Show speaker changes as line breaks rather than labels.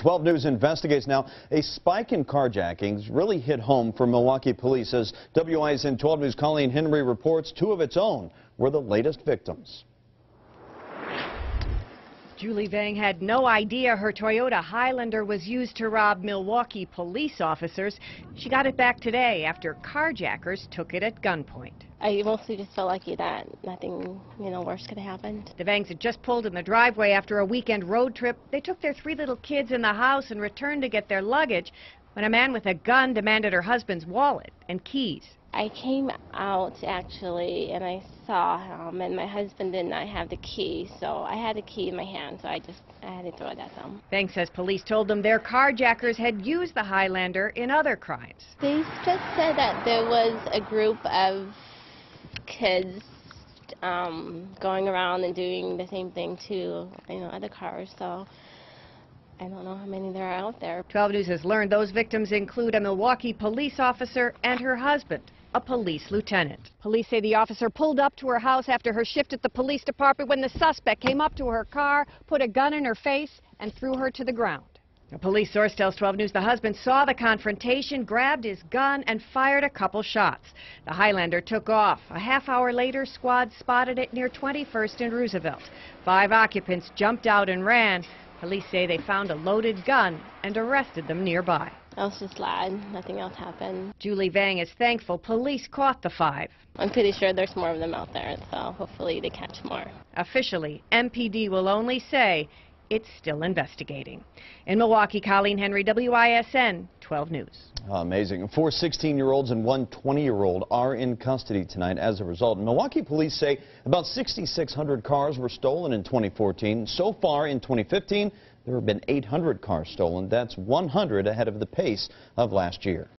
12 News investigates now. A spike in carjackings really hit home for Milwaukee police as WISN 12 News Colleen Henry reports two of its own were the latest victims.
Julie Vang had no idea her Toyota Highlander was used to rob Milwaukee police officers. She got it back today after carjackers took it at gunpoint.
I mostly just felt lucky that nothing, you know, worse could have happened.
The Vangs had just pulled in the driveway after a weekend road trip. They took their three little kids in the house and returned to get their luggage when a man with a gun demanded her husband's wallet and keys.
I came out actually and I saw him and my husband did not have the key so I had the key in my hand so I just I had to throw it at them.
Vang says police told them their carjackers had used the Highlander in other crimes.
They just said that there was a group of kids um, going around and doing the same thing to you know other cars so I don't know how many there are out there.
12 News has learned those victims include a Milwaukee police officer and her husband a police lieutenant. Police say the officer pulled up to her house after her shift at the police department when the suspect came up to her car, put a gun in her face, and threw her to the ground. A police source tells 12 News the husband saw the confrontation, grabbed his gun, and fired a couple shots. The Highlander took off. A half hour later, squad spotted it near 21st and Roosevelt. Five occupants jumped out and ran. Police say they found a loaded gun and arrested them nearby.
I was just glad nothing else happened.
Julie Vang is thankful police caught the five.
I'm pretty sure there's more of them out there, so hopefully they catch more.
Officially, MPD will only say it's still investigating. In Milwaukee, Colleen Henry, WISN 12 News.
Ah, amazing. Four 16-year-olds and one 20-year-old are in custody tonight as a result. Milwaukee police say about 6,600 cars were stolen in 2014. So far in 2015, there have been 800 cars stolen. That's 100 ahead of the pace of last year.